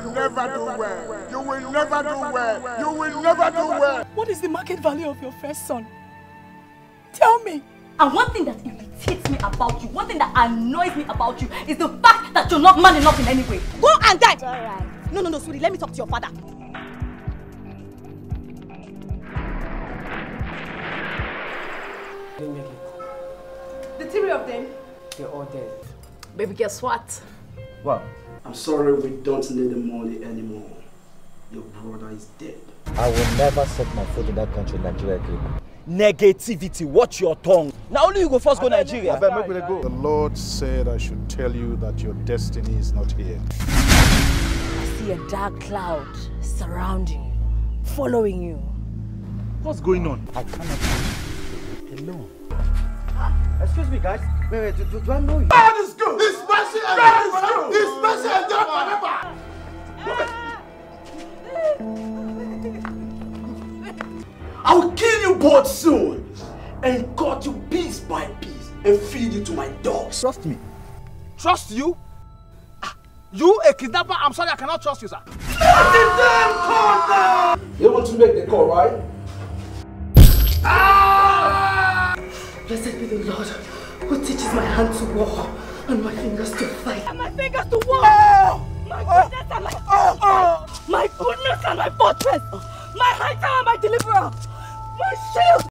do well. You will never do well. You will never do well. What is the market value of your first son? Tell me. And one thing that irritates me about you, one thing that annoys me about you, is the fact that you're not man enough in any way. Go and die. It's alright. No, no, no, sweetie. Let me talk to your father. Didn't make it. The three of them. They're all dead. Baby, guess what? What? I'm sorry we don't need the money anymore. Your brother is dead. I will never set my foot in that country, Nigeria again. Negativity, watch your tongue. Now only you go first go Nigeria. I make we go. The Lord said I should tell you that your destiny is not here. I see a dark cloud surrounding you, following you. What's going on? I cannot leave you. Excuse me, guys. Wait, wait, do, do, do I know you? Ah, mercy and forever. His mercy and forever. I'll kill you both soon and cut you piece by piece and feed you to my dogs. Trust me. Trust you? Ah, You, a kidnapper? I'm sorry, I cannot trust you, sir. You want to make the call, right? Blessed be the Lord who teaches my hand to war and my fingers to fight. And my fingers to war. My oh. goodness and my oh. My goodness and my fortress. My high tower and my deliverer. My shield.